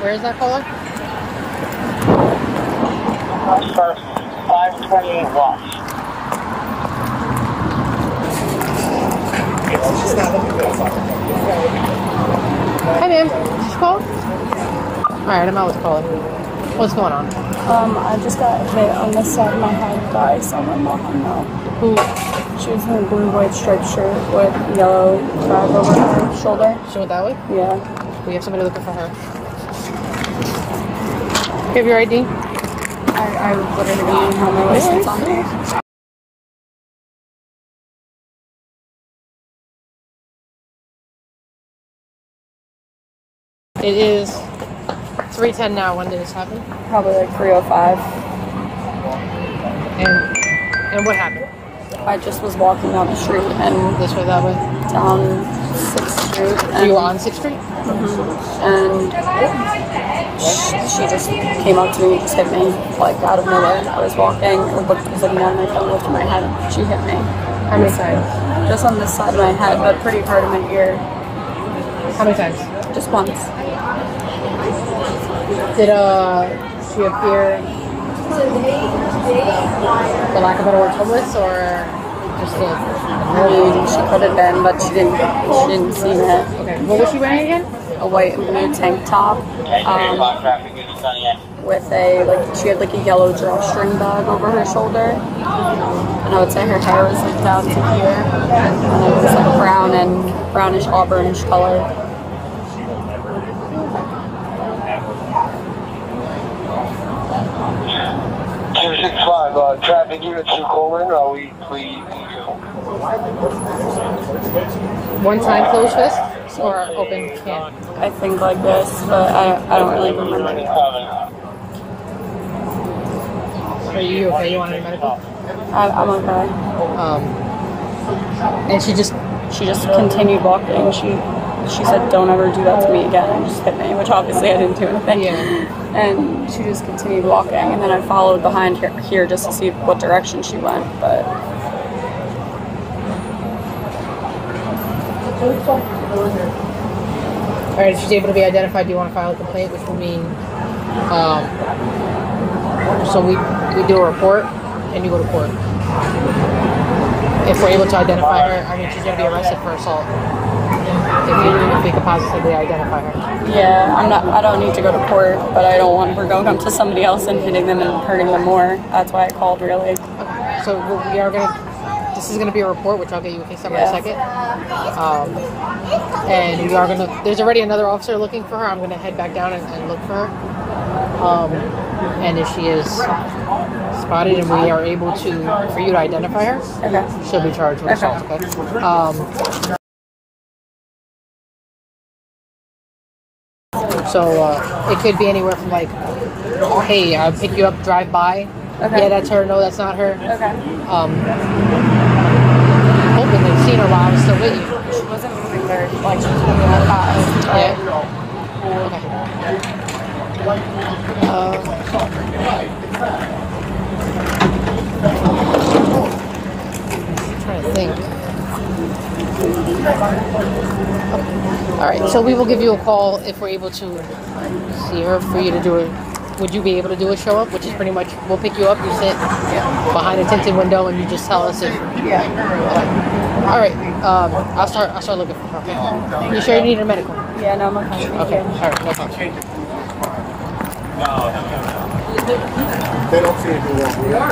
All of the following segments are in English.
Where is that caller? For 528 watts. Hi, ma'am. Did you call? All right, I'm out with caller. What's going on? Um, I just got hit on the side of my head by someone walking out. Who? She was in a blue white striped shirt with yellow flag over her shoulder. She went that way? Yeah. We have somebody looking for her. You have your ID? I, I literally don't have my license on. It is 310 now. When did this happen? Probably like 305. And and what happened? I just was walking down the street and This way, that way? down 6th Street. And, you were on 6th Street? and she, she just came up to me and just hit me, like out of nowhere. I was walking, or looked, was looking down my phone, lifted my head. She hit me. How many times? Just on this side of my head, but pretty hard in my ear. How many times? Just once. Did uh she appear, for lack of a better word, homeless or just a I mean, she could have been, but she didn't. She didn't see it. okay? What was she wearing again? A white and blue tank top um, traffic is done yet. with a like. She had like a yellow drawstring bag over her shoulder, and I would say her hair was like down to here, and it was like brown and brownish auburnish color. Two six five. Uh, traffic unit two Coleman. Uh, we we. One time closed fist or open can? I think like this, but I, I don't really remember. Are you okay? You want any medical? I, I'm okay. Um, and she just She just continued walking. She she said, "Don't ever do that to me again," and just hit me, which obviously I didn't do anything. Yeah. And she just continued walking, and then I followed behind her here just to see what direction she went. But All right, if she's able to be identified, do you want to file a complaint, which will mean, um, so we, we do a report and you go to court. If we're able to identify her, I mean, she's going to be arrested for assault. If, you, if we can positively identify her. yeah, I'm not. I don't need to go to court, but I don't want her going up to somebody else and hitting them and hurting them more. That's why I called, really. So we we are going to, this is going to be a report, which I'll get you a case number in a second. Um, and we are going to, there's already another officer looking for her. I'm going to head back down and, and look for her. Um, and if she is spotted and we are able to, for you to identify her, Okay. she'll be charged with assault, okay? Um, so uh, it could be anywhere from like, hey, I'll pick you up, drive by. Okay. Yeah, that's her. No, that's not her. Okay. Um, hoping they've seen her while I was still with you. She wasn't moving very like she was moving that fast. Yeah. Okay. Uh, trying to think. All right, so we will give you a call if we're able to see her for you to do a. Would you be able to do a show up, which is pretty much we'll pick you up, you sit behind a tinted window, and you just tell us if. Yeah. All right, um, I'll start. I'll start looking for her. Okay. You sure you need a medical? Yeah. No, I'm okay. Okay. you. All right. No problem. They don't see anything wrong.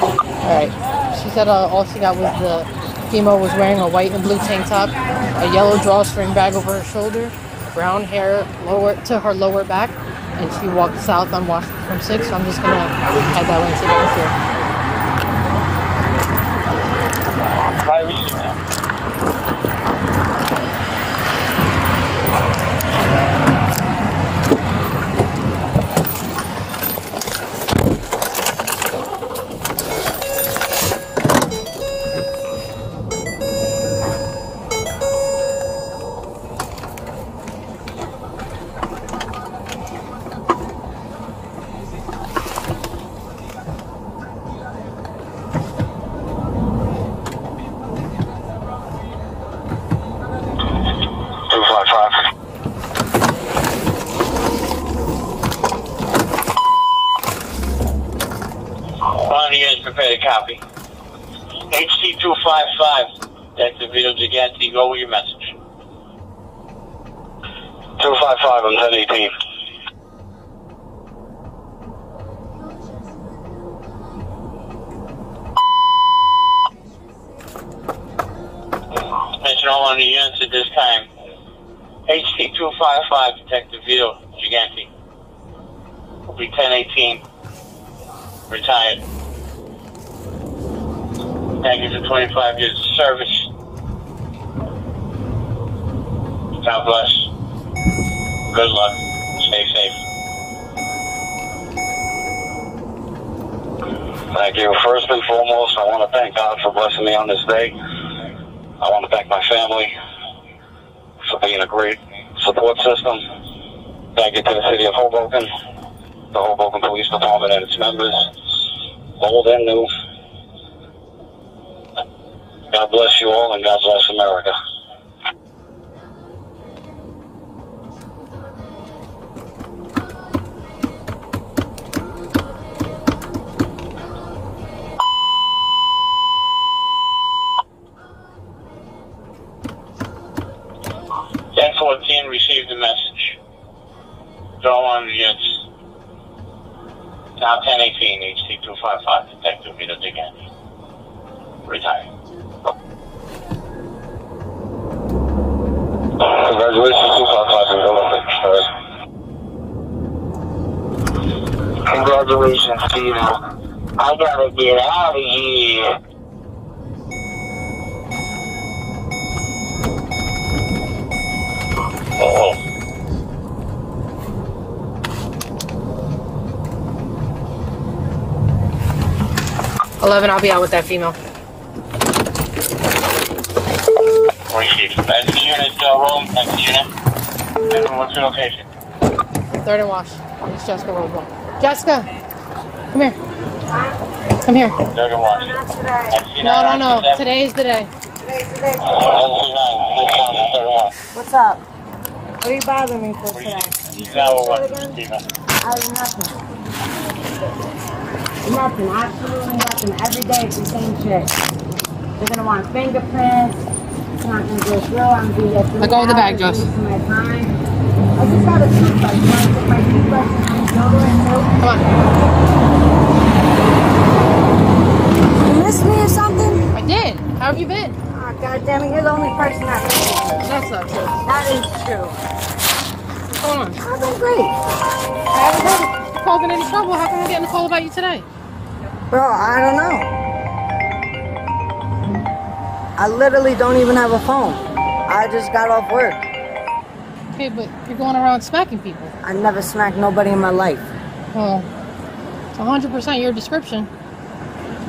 All right. She said uh, all she got was the female was wearing a white and blue tank top, a yellow drawstring bag over her shoulder, brown hair lower to her lower back, and she walked south on Washington from six. So I'm just gonna head that way and see if Gigante. Go with your message. 255, I'm 1018. Mention all on the units at this time. HT 255, Detective Vito Gigante. Will be 1018. Retired. Thank you for 25 years of service. God bless. Good luck. Stay safe. Thank you. First and foremost, I want to thank God for blessing me on this day. I want to thank my family for being a great support system. Thank you to the city of Hoboken, the Hoboken Police Department and its members, old and new. God bless you all and God bless America. Now ten eighteen, HT two five five, Detective Vito Gigante. Retired. Congratulations, 255 and Olympics. Congratulations, Steven. I gotta get out of here. Oh, Eleven. I'll be out with that female. received. Next unit, uh, roll. Next unit. And what's your location? Third and wash. It's Jessica Rosewall. Jessica, come here. Come here. Third and wash. No, no, no. NC7, Today's the day. NC9, this one is third and wash. What's up? What are you bothering me for today? Received. Now what, I have nothing. Nothing, absolutely nothing. Every day it's the same shit. They're gonna want fingerprints. It's not gonna go through. I'm gonna be three Let go of the bag, wasting my time. I just got a toothbrush. You wanna take my toothbrush and to it? Come on. You missed me or something? I did. How have you been? Ah, oh, God damn it, you're the only person that missed. That's not true. That is true. What's going on? I've been great. I haven't you causing any trouble. How come I'm getting a call about you today? Bro, I don't know. I literally don't even have a phone. I just got off work. Okay, but you're going around smacking people. I never smacked nobody in my life. Well, it's 100% your description.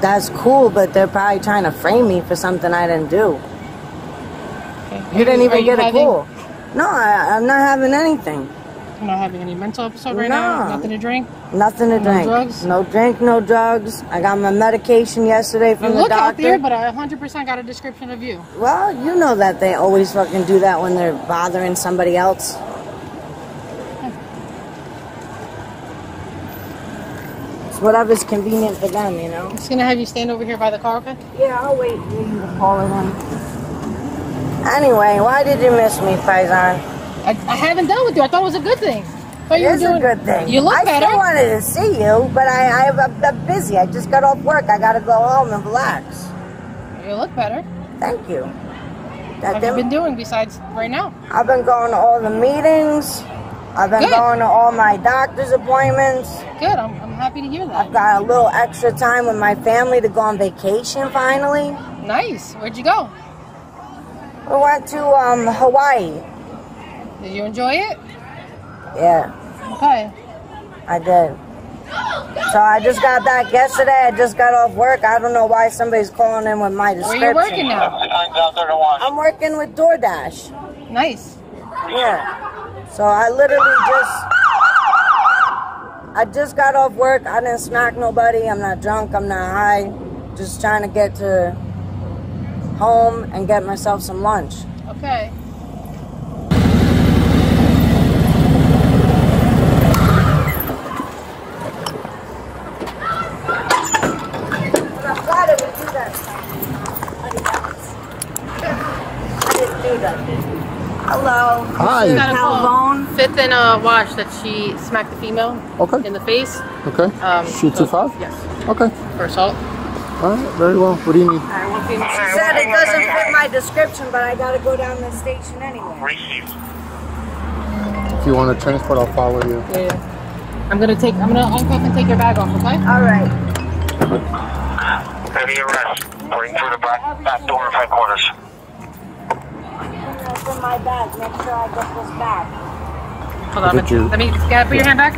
That's cool, but they're probably trying to frame me for something I didn't do. Okay. You didn't even get a call. No, I, I'm not having anything. You're not having any mental episode right No. now? Nothing to drink? Nothing to No drink. drugs? No drink, no drugs. I got my medication yesterday You from the look doctor. out there, but I 100% got a description of you. Well, you know that they always fucking do that when they're bothering somebody else. It's whatever's convenient for them, you know? Just gonna have you stand over here by the car, okay? Yeah, I'll wait for you to call it in. Anyway, why did you miss me, Faizan? I, I haven't dealt with you. I thought it was a good thing. Thought you were It's a good thing. You look better. I still wanted to see you, but I, I, I'm, I'm busy. I just got off work. I gotta go home and relax. You look better. Thank you. What That have you been doing besides right now? I've been going to all the meetings. I've been Good. going to all my doctor's appointments. Good. I'm, I'm happy to hear that. I've got a little extra time with my family to go on vacation finally. Nice. Where'd you go? We went to um, Hawaii. Did you enjoy it? Yeah, Okay. I did. So I just got back yesterday. I just got off work. I don't know why somebody's calling in with my description. Where description. you working now? Nine down third and wash. I'm working with DoorDash. Nice. Yeah. So I literally just I just got off work. I didn't smack nobody. I'm not drunk. I'm not high. Just trying to get to home and get myself some lunch. Okay. I'm glad it would do that. do that. Hello. Hi. Got a call. Calvone. Fifth and uh, watch that she smacked the female Okay. in the face. Okay. Um, Shoot so- two five. Yes. Okay. For assault. All right. Very well. What do you need? All right, one female. She said it doesn't fit my description, but I gotta go down the station anyway. Received. If you want to transport, I'll follow you. Yeah, yeah. I'm gonna take. I'm gonna uncuff and take your bag off. Okay. All right. Heavy arrest. Bring through the back, back door of headquarters. That's in my bag. Make sure I get this bag. Hold on. Did Let, you- let me. Can I put your hand back?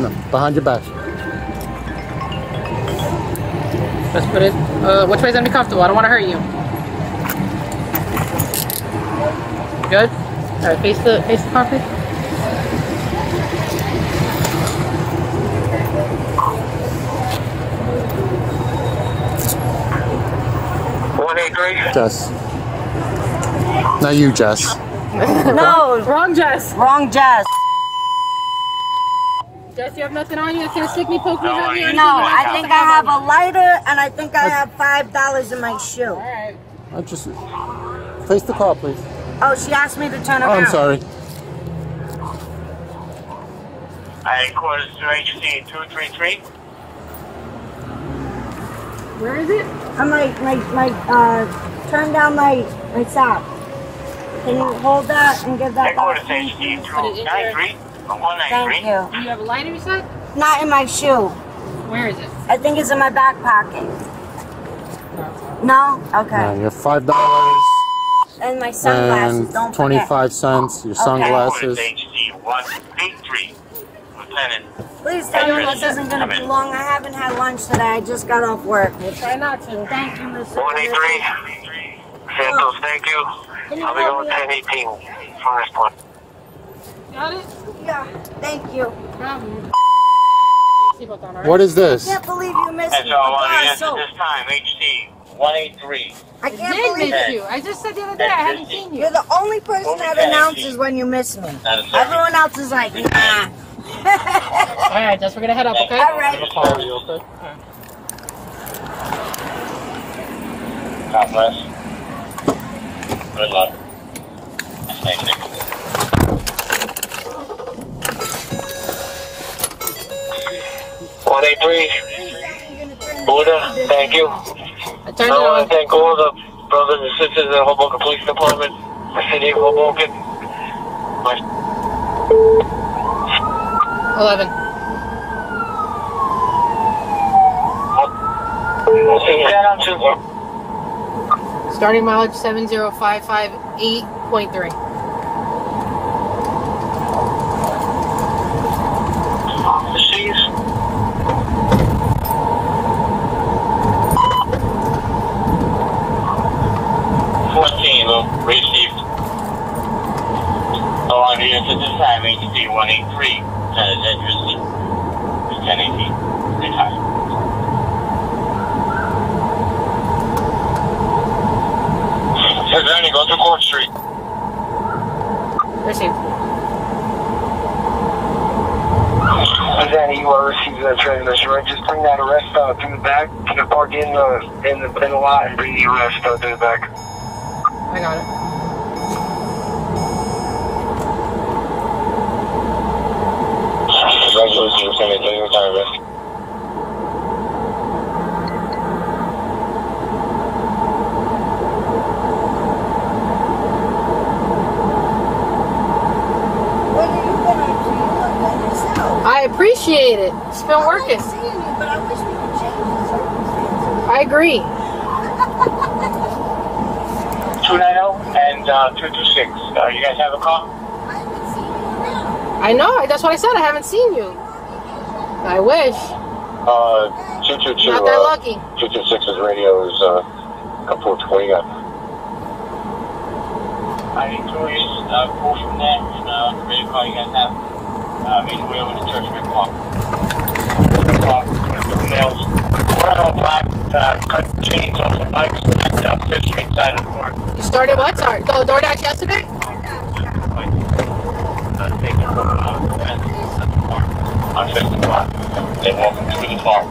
No, behind your back. Let's put it. Uh, which way's gonna be comfortable? I don't want to hurt you. Good. All right. Face the face the carpet. One eight three. Jess. Not you, Jess. No, Wrong, Jess. wrong Jess. Jess, you have nothing on you that can stick me, poke me, hurt me, No. I think I have a lighter and I think I have five dollars in my shoe. All right. I just face the car, please. Oh, she asked me to turn Oh, around. I'm sorry. I quarters to agency 233. Where is it? I might, my, my, uh, turn down my, my sock. Can you hold that and give that Headquarters back? agency Put it in there. 293. Thank you. Do you have a lighter, you said? Not in my shoe. Where is it? I think it's in my back pocket. No? Yeah, Okay. you have five dollars And my sunglasses. and Don't forget. twenty-five cents. Your sunglasses. Headquarters agency 183. Lieutenant. Please tell me this isn't gonna be long. I haven't had lunch today. I just got off work. We'll try not to. Thank you, Mr. 183. Santos, thank you. Can you I'll be help going me? 1018. First one. Got it? Yeah. Thank you. Problem. Seatbelt on, all right? What is this? I can't believe you missed That's me. all The I bar want is to so- this time. HT 183. I I can't did believe miss you. I just said the other day I haven't seen you. You're the only person Well, that announces when you miss me. Everyone else is like, nah. All right, Jess, we're gonna head up, okay? All right. I'll follow you, okay? God bless. Good luck. Thank you. One eight three. Buddha, thank you. I I want to thank all the brothers and sisters in the Hoboken Police Department, the city of Hoboken. My 11. Starting mileage 70558.3. Fourteen, look, received. So on the unit at this time, HC one eight three, Lieutenant Ed Rizzi, ten eighteen, retired. Is there any go to Court Street? Received. Danny, you are receiving that transmission, right? Just bring that arrest uh, through the back. You can park in the in the lot and bring the arrest through the back. I got it. Congratulations, Lieutenant. Danny, retire arrest. What are gonna do? You look. I appreciate it. It's been working. I agree. Two nine zero and uh, two two six. Uh, you guys have a car? I haven't seen you. I know. That's what I said. I haven't seen you. I wish. Uh, two two two. Not that uh, lucky. Two two radio is uh, come forward. What do you got? I need two is uh, pull from there and uh, the radio car you guys have. Uh, made way over to Church Red Park. Park, two males. One on black, uh, cut chains off the bikes and uh, Fifth Street side of the park. You started what? Sorry. Oh, DoorDash yesterday? Uh, take the photo of the fence at the park on Fifth They walk through the park.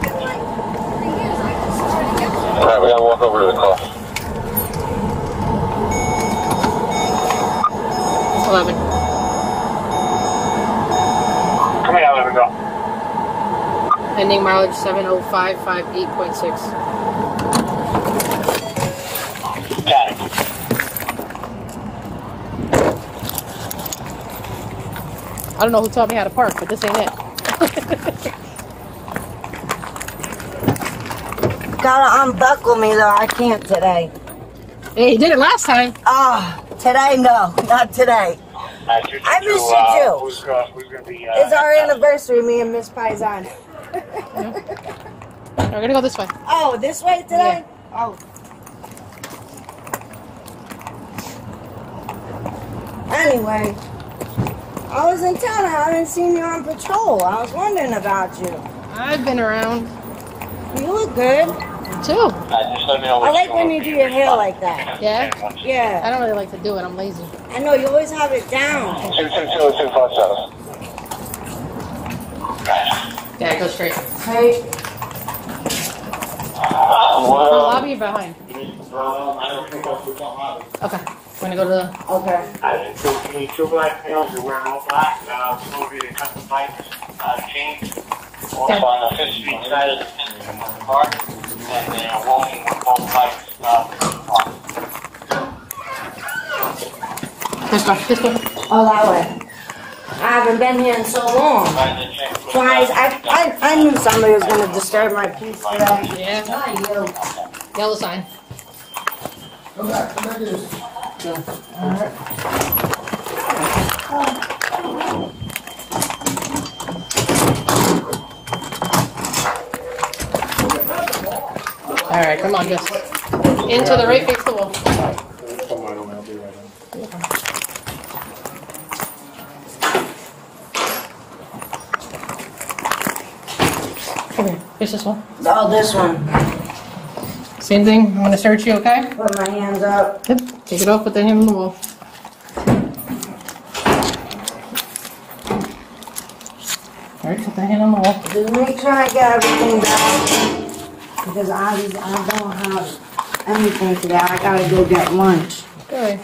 All right, we gotta walk over to the car. 11. Come here, let me go. Ending mileage 70558.6. I don't know who taught me how to park, but this ain't it. Gotta unbuckle me though. I can't today. Hey, you did it last time. Ah, today no, not today. Alright, two, two, I two, miss you uh, too. Who's, uh, who's gonna be, uh, It's our anniversary, me and Miss Paisan. We're gonna go this way. Oh, this way today? Oh. Anyway, I was in town. I haven't seen you on patrol. I was wondering about you. I've been around You look good. too. Uh, just let me know I like when you do your hair like that. Yeah? Yeah. I don't really like to do it. I'm lazy. I know you always have it down. Two, two, two, two, five, seven. Yeah, go straight. Hey, The Well, lobby behind? Okay. We're gonna go to the. okay. I two, need two black males, you're wearing all black, uh, will be the custom bikes, uh, chains. Also on the Fifth Street side of the fence from the park, and they're rolling both bikes, uh, from the park. This way. This way. Oh, that way. I haven't been here in so long. Trying to check with, Twice. uh, I, I, I knew somebody was going to disturb my peace today. Yeah. Not you. Yellow sign. Come back, come back to this. All right, come on, just into the right, face the wall. Come on, I'll be right in. Come here, face this wall. Oh, this one. Same thing. I'm gonna search you, okay? Put my hands up. Yep. Take it off. Put the hand on the wall. All right, put the hand on the wall. Just make sure I get everything down. Because I, I don't have anything today. I gotta go get lunch. Okay.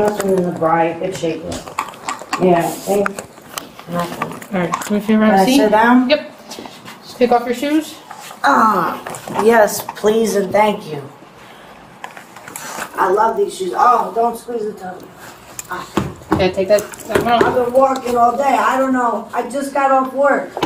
Nothing in the bright. It's shaking. Yeah, see? Nothing. All right. Can we feel Can around I seat? sit down? Yep. Just take off your shoes. Ah, yes, please and thank you. I love these shoes. Oh, don't squeeze the toe. Yeah, take that. that one I've off. been walking all day. I don't know. I just got off work.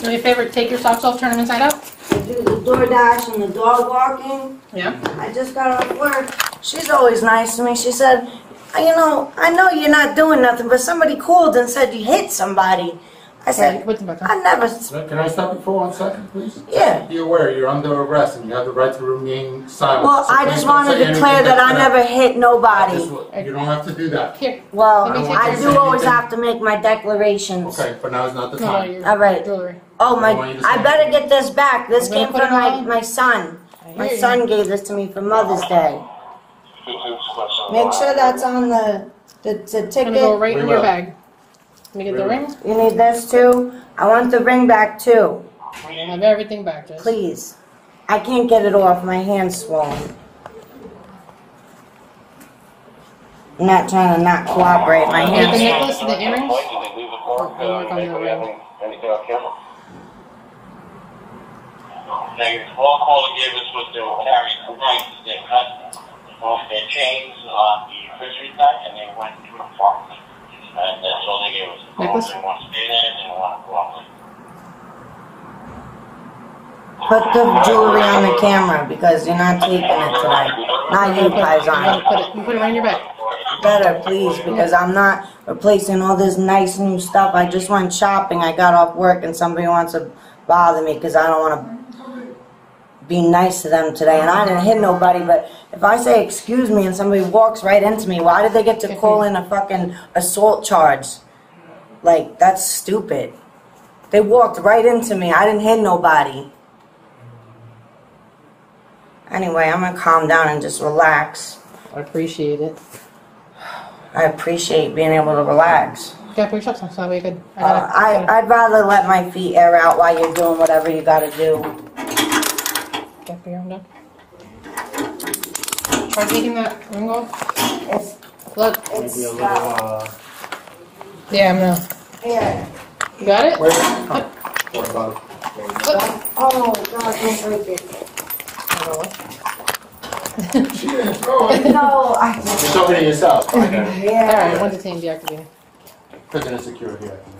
Do me a favor. Take your socks off. Turn them inside out. I do the DoorDash and the dog walking. Yeah. I just got off work. She's always nice to me. She said, you know, I know you're not doing nothing, but somebody called and said you hit somebody. I said, Put them. I never, s- Can I stop you for one second, please? yeah. Be aware, you're under arrest and you have the right to remain silent. Well, So I please just don't want to say anything declare that I never hit not- nobody. This- You don't have to do that. Here. Well, Let me take I your- do always have to make my declarations. Okay, but now is not the No, no, time. your All right. jewelry. Oh my! want you to I better get this back. This I'm gonna came put from it my on. my son. I My hear you. son gave this to me for Mother's Day. two, two, two, Make sure that's on the the, the I'm gonna go ticket. right We in your bag. Let me get the We ring. You need this too. I want the ring back too, I have everything back, Jess. please. I can't get it off. My hand's swollen. I'm not trying to not cooperate. My You hand's the swollen. necklace and the earrings? Did they leave the park? We'll work Uh, on the anybody ring. have any- Anything on camera? Negative. All caller gave us was they were carrying some bikes, they cut off their chains on the fishery side and they went to the park. And that's all they gave us. They didn't want to stay there, they didn't want to go out. Put the jewelry on the camera because you're not taking it tonight. Not you, I'm gonna Paisan. put it. I'm put it right in your bag. Better, please, because I'm not replacing all this nice new stuff. I just went shopping. I got off work and somebody wants to bother me because I don't want to be nice to them today. And I didn't hit nobody, but if I say excuse me and somebody walks right into me, why did they get to call in a fucking assault charge? Like, that's stupid. They walked right into me. I didn't hit nobody. Anyway, I'm gonna calm down and just relax. I appreciate it. I appreciate being able to relax. Put your on so that way you could. I Uh, gotta, I, I'd rather let my feet air out while you're doing whatever you gotta do. Okay, put your arm down. Try taking that ring off. It's, Look. it's, Maybe a little, uh, Yeah, I'm gonna. here. You got it? where? Huh. What about it? Oh, God, don't break it. I don't know what. She didn't throw it. No, I, You're talking to yourself. I got it. yeah. Alright, one to ten deactivated. Prison and security. I think.